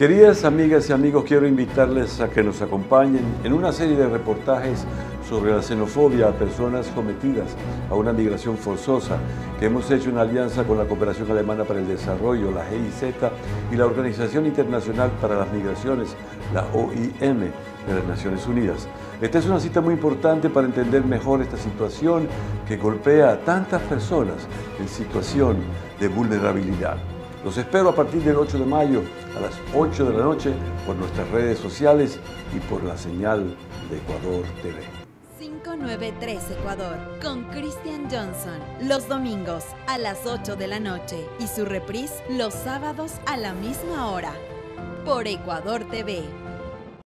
Queridas amigas y amigos, quiero invitarles a que nos acompañen en una serie de reportajes sobre la xenofobia a personas cometidas a una migración forzosa que hemos hecho en alianza con la Cooperación Alemana para el Desarrollo, la GIZ, y la Organización Internacional para las Migraciones, la OIM, de las Naciones Unidas. Esta es una cita muy importante para entender mejor esta situación que golpea a tantas personas en situación de vulnerabilidad. Los espero a partir del 8 de mayo a las 8 de la noche por nuestras redes sociales y por la señal de Ecuador TV. 593 Ecuador con Christian Johnson los domingos a las 8 de la noche y su reprise los sábados a la misma hora por Ecuador TV.